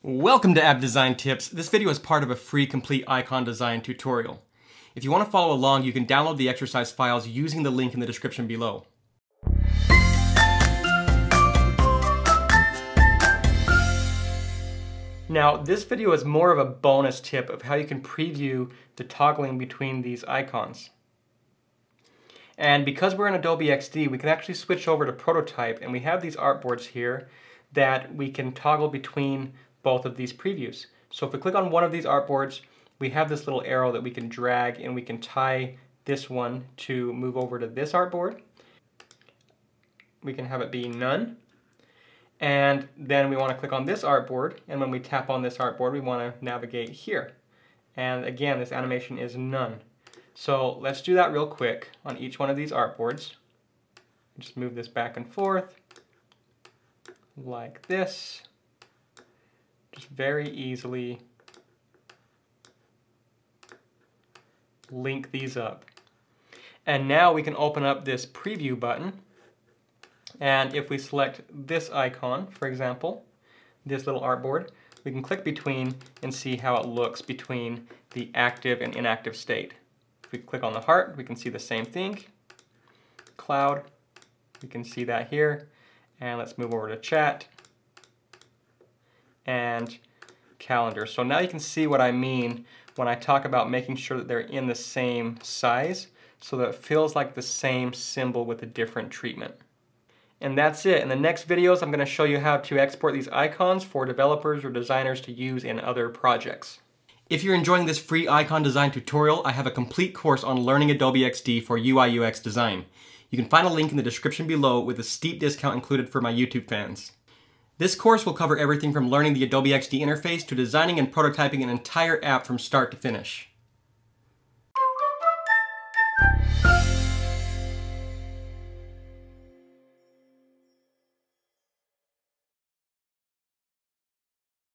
Welcome to App Design Tips. This video is part of a free complete icon design tutorial. If you want to follow along, you can download the exercise files using the link in the description below. Now, this video is more of a bonus tip of how you can preview the toggling between these icons. And because we're in Adobe XD, we can actually switch over to Prototype, and we have these artboards here that we can toggle between both of these previews. So if we click on one of these artboards, we have this little arrow that we can drag and we can tie this one to move over to this artboard. We can have it be none. And then we want to click on this artboard, and when we tap on this artboard, we want to navigate here. And again, this animation is none. So let's do that real quick on each one of these artboards. Just move this back and forth like this just very easily link these up. And now we can open up this preview button. And if we select this icon, for example, this little artboard, we can click between and see how it looks between the active and inactive state. If we click on the heart, we can see the same thing. Cloud, we can see that here. And let's move over to chat and calendar. So now you can see what I mean when I talk about making sure that they're in the same size so that it feels like the same symbol with a different treatment. And that's it. In the next videos, I'm going to show you how to export these icons for developers or designers to use in other projects. If you're enjoying this free icon design tutorial, I have a complete course on learning Adobe XD for UI UX design. You can find a link in the description below with a steep discount included for my YouTube fans. This course will cover everything from learning the Adobe XD interface to designing and prototyping an entire app from start to finish.